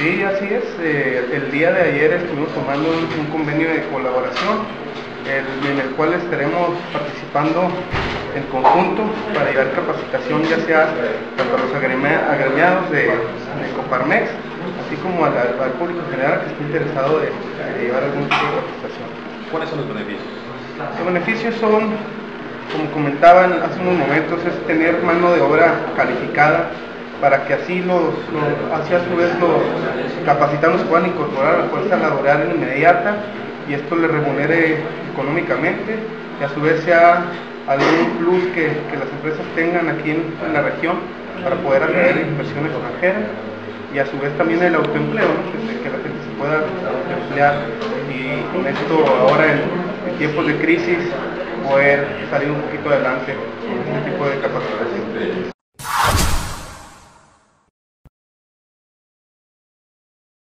Sí, así es. Eh, el día de ayer estuvimos tomando un, un convenio de colaboración el- en el cual estaremos participando en conjunto para llevar capacitación ya sea tanto a los agremiados de, de Coparmex, así como al, al- público en general que esté interesado de, de llevar algún tipo de capacitación. ¿Cuáles son los beneficios? Los beneficios son, como comentaban hace unos momentos, es tener mano de obra calificada para que así los, los así a su vez los capacitados puedan incorporar a la fuerza laboral inmediata y esto les remunere económicamente y a su vez sea algún plus que, que las empresas tengan aquí en, la región para poder atraer inversión extranjera y a su vez también el autoempleo, que, la gente se pueda emplear y con esto ahora en, en tiempos de crisis poder salir un poquito adelante con este tipo de capacitación.